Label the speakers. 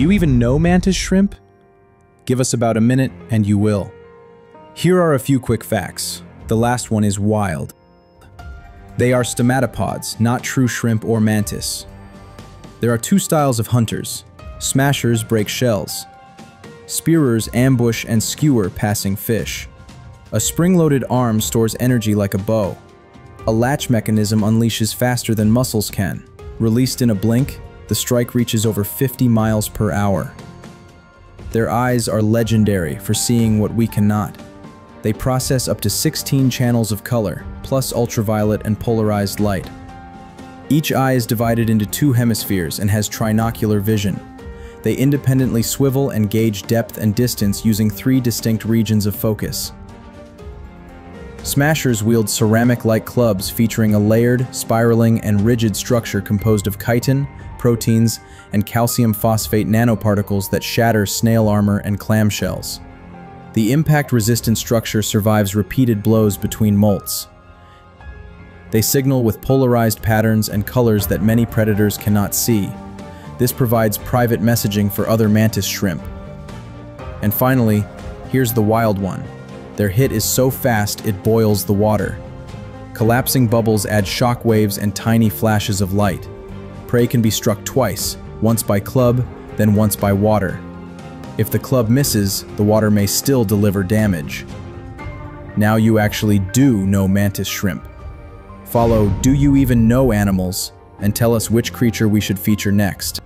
Speaker 1: Do you even know mantis shrimp? Give us about a minute and you will. Here are a few quick facts. The last one is wild. They are stomatopods, not true shrimp or mantis. There are two styles of hunters. Smashers break shells. Spearers ambush and skewer passing fish. A spring-loaded arm stores energy like a bow. A latch mechanism unleashes faster than muscles can. Released in a blink, the strike reaches over 50 miles per hour. Their eyes are legendary for seeing what we cannot. They process up to 16 channels of color, plus ultraviolet and polarized light. Each eye is divided into two hemispheres and has trinocular vision. They independently swivel and gauge depth and distance using three distinct regions of focus. Smashers wield ceramic-like clubs featuring a layered, spiraling, and rigid structure composed of chitin, proteins, and calcium phosphate nanoparticles that shatter snail armor and clamshells. The impact-resistant structure survives repeated blows between molts. They signal with polarized patterns and colors that many predators cannot see. This provides private messaging for other mantis shrimp. And finally, here's the wild one. Their hit is so fast it boils the water. Collapsing bubbles add shock waves and tiny flashes of light. Prey can be struck twice, once by club, then once by water. If the club misses, the water may still deliver damage. Now you actually do know mantis shrimp. Follow Do You Even Know Animals and tell us which creature we should feature next.